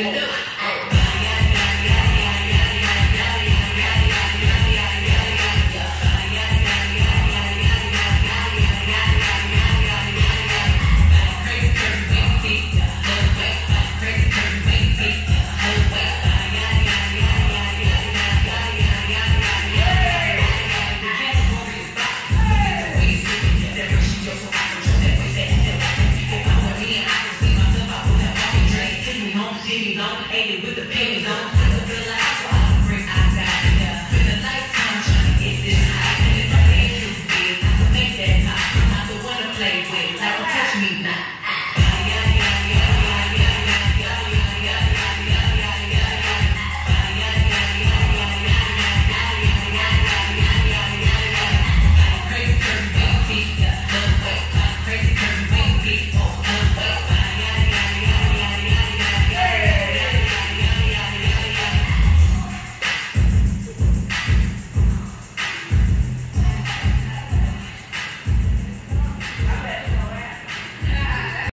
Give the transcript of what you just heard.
Yeah. With the panties on. I could feel like that's why I ain't can the to play with. Like, don't touch me